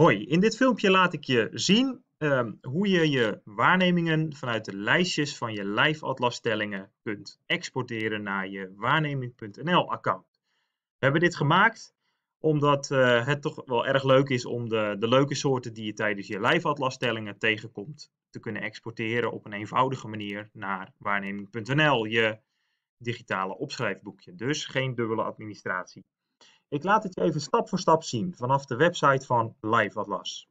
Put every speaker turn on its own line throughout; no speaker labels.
Hoi, in dit filmpje laat ik je zien ehm, hoe je je waarnemingen vanuit de lijstjes van je Live Atlas-stellingen kunt exporteren naar je waarneming.nl account. We hebben dit gemaakt omdat uh, het toch wel erg leuk is om de, de leuke soorten die je tijdens je Live Atlas-stellingen tegenkomt te kunnen exporteren op een eenvoudige manier naar waarneming.nl, je digitale opschrijfboekje. Dus geen dubbele administratie. Ik laat het je even stap voor stap zien vanaf de website van Live Atlas.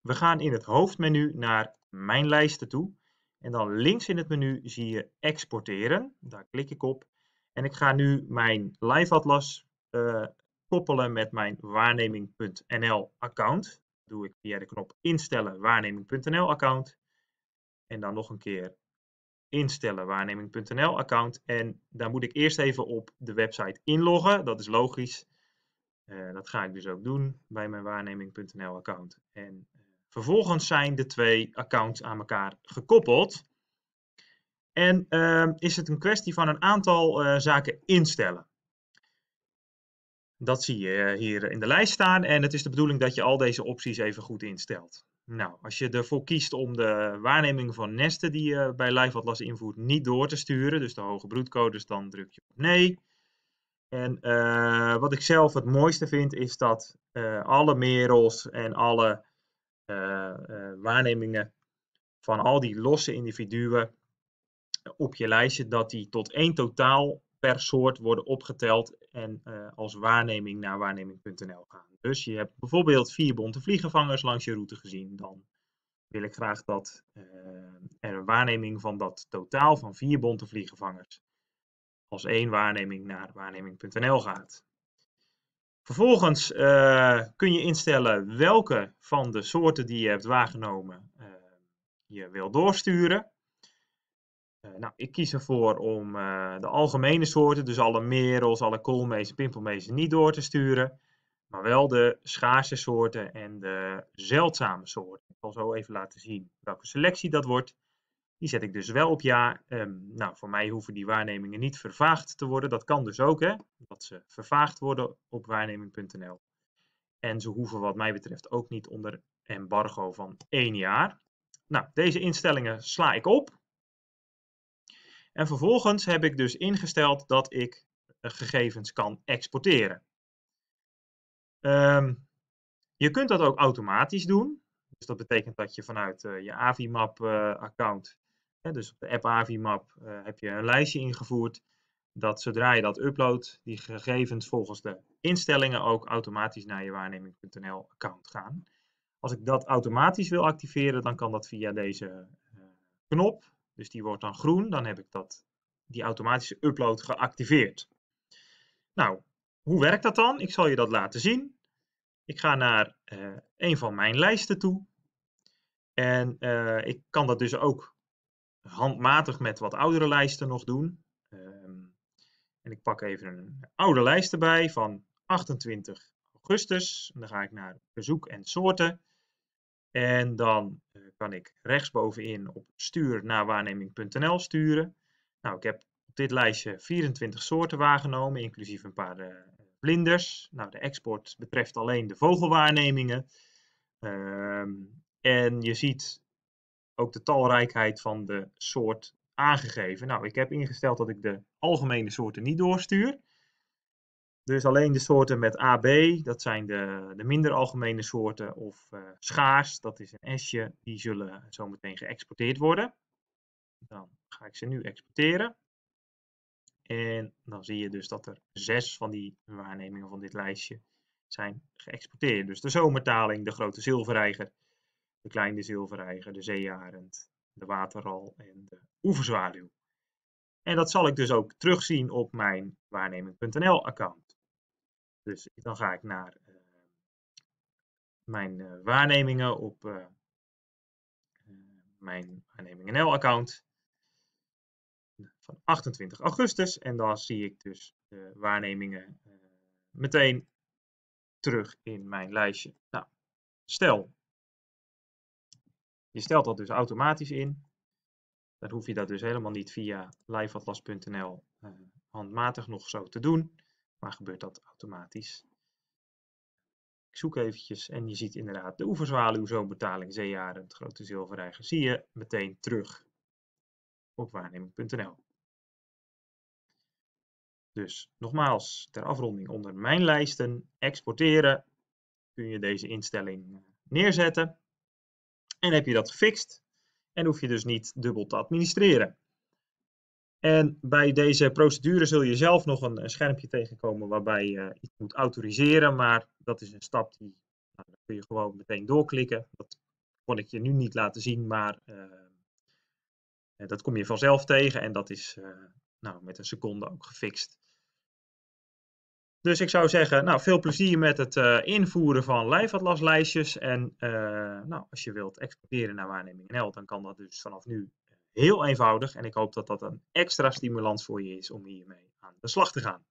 We gaan in het hoofdmenu naar Mijn lijsten toe. En dan links in het menu zie je Exporteren. Daar klik ik op. En ik ga nu mijn Live Atlas uh, koppelen met mijn waarneming.nl account. Dat doe ik via de knop Instellen waarneming.nl account. En dan nog een keer instellen waarneming.nl account. En daar moet ik eerst even op de website inloggen. Dat is logisch. Uh, dat ga ik dus ook doen bij mijn waarneming.nl account. En uh, vervolgens zijn de twee accounts aan elkaar gekoppeld. En uh, is het een kwestie van een aantal eh, zaken instellen. Dat zie je hier in de lijst staan en het is de bedoeling dat je al deze opties even goed instelt. Nou, als je ervoor kiest om de waarneming van nesten die je bij Live Atlas invoert niet door te sturen, dus de hoge broedcodes, dan druk je op nee. En uh, wat ik zelf het mooiste vind, is dat uh, alle merels en alle uh, waarnemingen van al die losse individuen op je lijstje, dat die tot één totaal per soort worden opgeteld en als waarneming naar waarneming.nl gaan. Dus je hebt bijvoorbeeld vier bonte vliegenvangers langs je route gezien, dan wil ik graag dat er een waarneming van dat totaal van vier bonte vliegenvangers als één waarneming naar waarneming.nl gaat. Vervolgens uh, kun je instellen welke van de soorten die je hebt waargenomen uh, je wil doorsturen. Uh, nou, ik kies ervoor om de algemene soorten, dus alle merels, alle koolmezen, pimpelmezen niet door te sturen. Maar wel de schaarse soorten en de zeldzame soorten. Ik zal zo even laten zien welke selectie dat wordt. Die zet ik dus wel op ja. Um, nou, voor mij hoeven die waarnemingen niet vervaagd te worden. Dat kan dus ook, hè, dat ze vervaagd worden op waarneming.nl. En ze hoeven wat mij betreft ook niet onder embargo van één jaar. Nou, deze instellingen sla ik op. En vervolgens heb ik dus ingesteld dat ik eh, gegevens kan exporteren. Um, je kunt dat ook automatisch doen. Dus dat betekent dat je vanuit uh, je Avimap dus op de app Avimap uh, heb je een lijstje ingevoerd dat zodra je dat uploadt, die gegevens volgens de instellingen ook automatisch naar je waarneming.nl account gaan. Als ik dat automatisch wil activeren, dan kan dat via deze uh, knop. Dus die wordt dan groen, dan heb ik dat, die automatische upload geactiveerd. Nou, hoe werkt dat dan? Ik zal je dat laten zien. Ik ga naar uh, een van mijn lijsten toe. En ik kan dat dus ook handmatig met wat oudere lijsten nog doen. Um, en ik pak even een oude lijst erbij van 28 augustus. En dan ga ik naar bezoek en soorten. En dan uh, kan ik rechtsbovenin op stuur naar waarneming.nl sturen. Nou, ik heb op dit lijstje 24 soorten waargenomen, inclusief een paar uh, vlinders. Nou, de export betreft alleen de vogelwaarnemingen. Um, en je ziet ook de talrijkheid van de soort aangegeven. Nou, ik heb ingesteld dat ik de algemene soorten niet doorstuur. Dus alleen de soorten met AB, dat zijn de, de minder algemene soorten, of uh, schaars, dat is een S'je, die zullen zometeen geëxporteerd worden. Dan ga ik ze nu exporteren. En dan zie je dus dat er zes van die waarnemingen van dit lijstje zijn geëxporteerd. Dus de zomertaling, de grote zilverreiger, de kleine zilvereiger, de zeearend, de waterral en de oeverzwaluw. En dat zal ik dus ook terugzien op mijn waarneming.nl account. Dus dan ga ik naar uh, mijn uh, waarnemingen op uh, mijn waarneming.nl account van 28 augustus. En dan zie ik dus de waarnemingen meteen terug in mijn lijstje. Nou, stel je stelt dat dus automatisch in. Dan hoef je dat dus helemaal niet via liveatlas.nl eh, handmatig nog zo te doen, maar gebeurt dat automatisch. Ik zoek eventjes en je ziet inderdaad de oeverzwaluw, zoonbetaling, zeearend, grote zilverreiger. Zie je meteen terug op waarneming.nl. Dus nogmaals, ter afronding onder mijn lijsten, exporteren, kun je deze instelling eh, neerzetten. En heb je dat gefixt en hoef je dus niet dubbel te administreren. En bij deze procedure zul je zelf nog een, een schermpje tegenkomen waarbij je iets moet autoriseren, maar dat is een stap die nou, kun je gewoon meteen doorklikken. Dat kon ik je nu niet laten zien, maar uh, dat kom je vanzelf tegen en dat is nou, met een seconde ook gefixt. Dus ik zou zeggen, nou, veel plezier met het uh, invoeren van lijfatlaslijstjes. En nou, als je wilt exporteren naar waarneming NL, dan kan dat dus vanaf nu Heel eenvoudig en ik hoop dat dat een extra stimulans voor je is om hiermee aan de slag te gaan.